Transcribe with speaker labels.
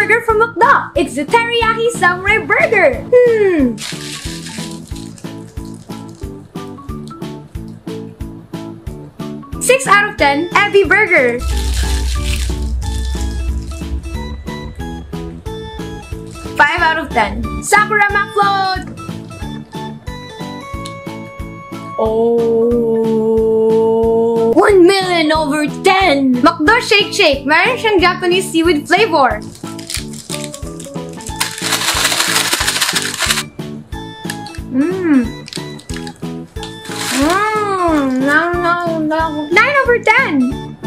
Speaker 1: burger from McDo. It's the Teriyaki Samurai Burger. Hmm. Six out of ten, Ebi Burger. Five out of ten, Sakura McFloat. Oh. 1 million over 10! McDo Shake Shake. Meron siyang Japanese seaweed flavor. Mmm. Mmm. No, no, no. 9 over 10!